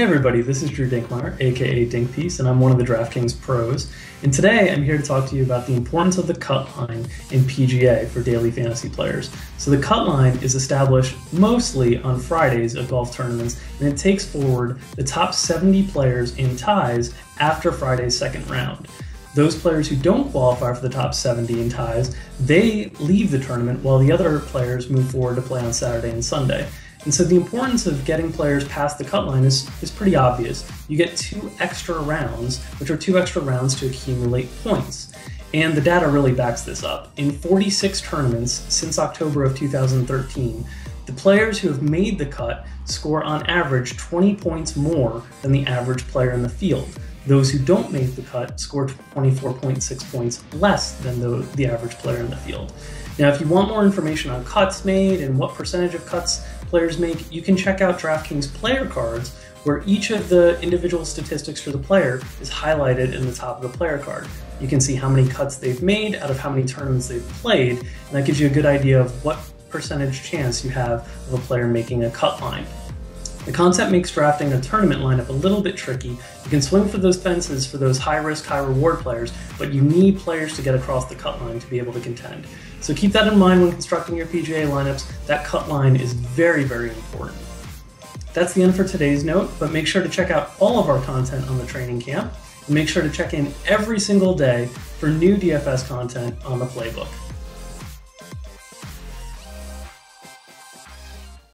Hey everybody, this is Drew Dinkmeyer, aka Dinkpiece, and I'm one of the DraftKings pros. And today I'm here to talk to you about the importance of the cut line in PGA for daily fantasy players. So the cut line is established mostly on Fridays of golf tournaments, and it takes forward the top 70 players in ties after Friday's second round. Those players who don't qualify for the top 70 in ties, they leave the tournament while the other players move forward to play on Saturday and Sunday. And so the importance of getting players past the cut line is, is pretty obvious. You get two extra rounds, which are two extra rounds to accumulate points. And the data really backs this up. In 46 tournaments since October of 2013, the players who have made the cut score on average 20 points more than the average player in the field. Those who don't make the cut score 24.6 points less than the, the average player in the field. Now, if you want more information on cuts made and what percentage of cuts players make, you can check out DraftKings player cards, where each of the individual statistics for the player is highlighted in the top of the player card. You can see how many cuts they've made out of how many tournaments they've played, and that gives you a good idea of what percentage chance you have of a player making a cut line. The concept makes drafting a tournament lineup a little bit tricky. You can swing for those fences for those high risk, high reward players, but you need players to get across the cut line to be able to contend. So keep that in mind when constructing your PGA lineups. That cut line is very, very important. That's the end for today's note, but make sure to check out all of our content on the training camp. And make sure to check in every single day for new DFS content on the playbook.